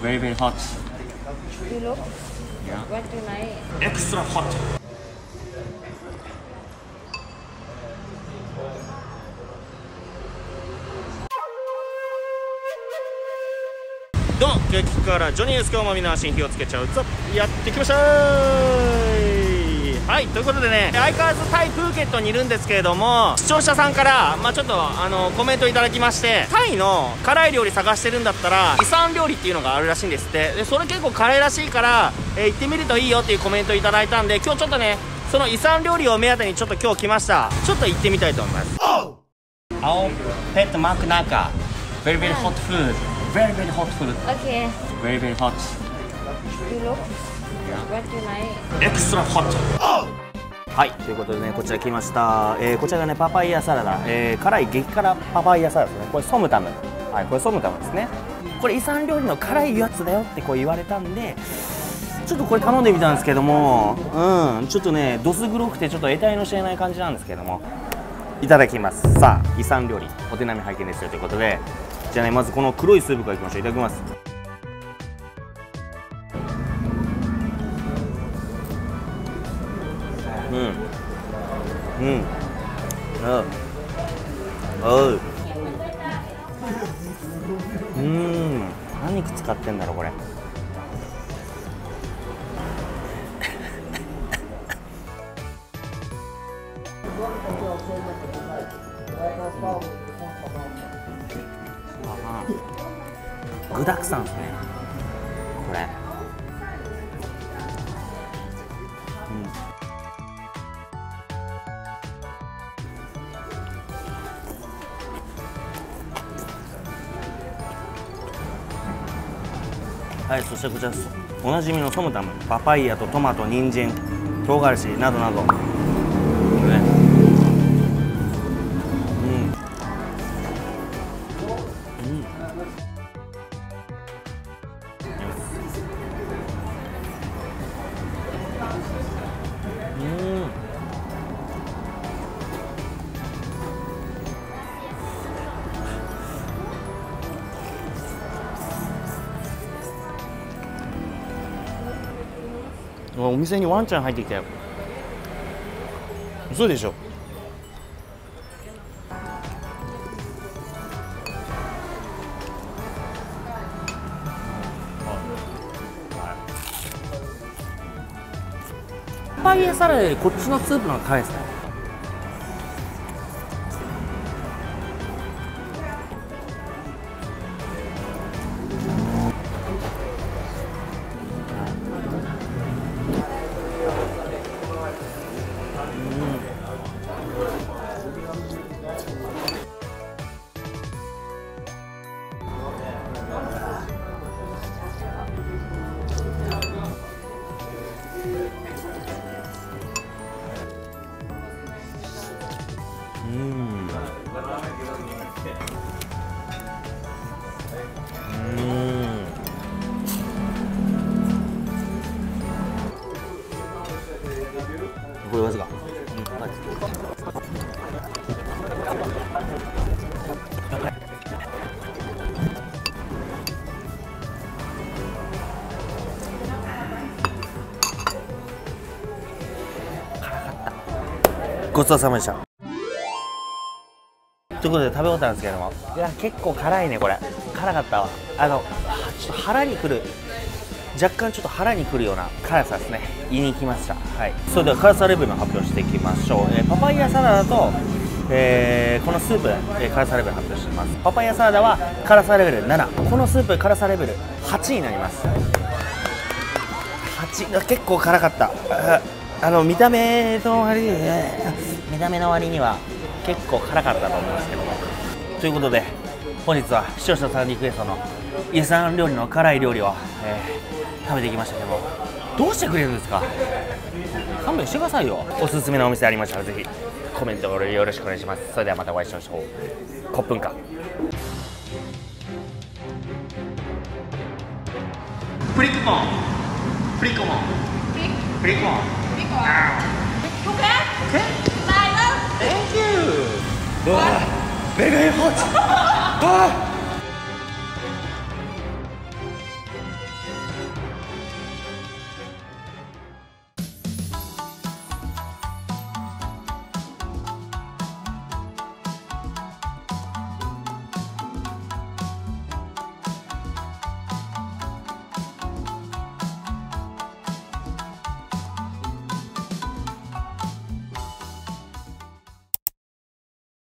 very very hot You look. Yeah. What you like? extra hot どうも激辛ジョニーです今日もみんな新火をつけちゃうぞやってきましたはいということでね相変わらずタイプーケットにいるんですけれども視聴者さんから、まあ、ちょっとあのコメントいただきましてタイの辛い料理探してるんだったら遺産料理っていうのがあるらしいんですって。でそれ結構辛いらしいから、えー行ってみるといいよっていうコメントいただいたんで今日ちょっとねその遺産料理を目当てにちょっと今日来ました。ちょっと行ってみたいと思います。青ペットマークナカ very very hot food. very very hot food. Okay. very very hot エクストラホットはいということでねこちら来ました、えーこちらがねパパイヤサラダ、えー辛い激辛パパイヤサラダですね。これソムタム。はいこれソムタムですね。これ遺産料理の辛いやつだよってこう言われたんでちょっとこれ頼んでみたんですけどもうんちょっとねどす黒くてちょっと得体の知れない感じなんですけどもいただきます。さあ遺産料理お手並み拝見ですよということで。じゃあねまずこの黒いスープからいきましょう。いただきますうん。うん。おうん。何肉使ってんだろうこれ。具だくさんですね。これ。はい、そしてこちらおなじみのソムタムパパイヤとトマト人参唐辛子などなど、ねうん。うん。よしお店にワンちゃん入ってきたよ。嘘でしょ。パパイエサラダよりこっちのスープの方が辛いですね。これわずかごちそうさまでしたということで食べ終わったんですけれども。いや結構辛いねこれ。辛かったわ。あのちょっと腹にくる。若干ちょっと腹にくるような辛さですね。言いに来ました。はい。それでは辛さレベルの発表していきましょう、えーパパイヤサラダと、えーこのスープ、えー辛さレベル発表しています。パパイヤサラダは辛さレベル7このスープ辛さレベル8になります。8結構辛かった。あの見た目の割に見た目の割には結構辛かったと思うんですけど。もということで本日は視聴者さんリクエストのイ産料理の辛い料理を、えー食べてきましたけどどうしてくれるんですか？勘弁してくださいよ。おすすめのお店ありましたらぜひコメントをよろしくお願いします。それではまたお会いしましょう。コップンカ。プリクモン。プリコモン。プリコモン。Thuốc lá. Lai đó. Thank you. 躲妹别好奇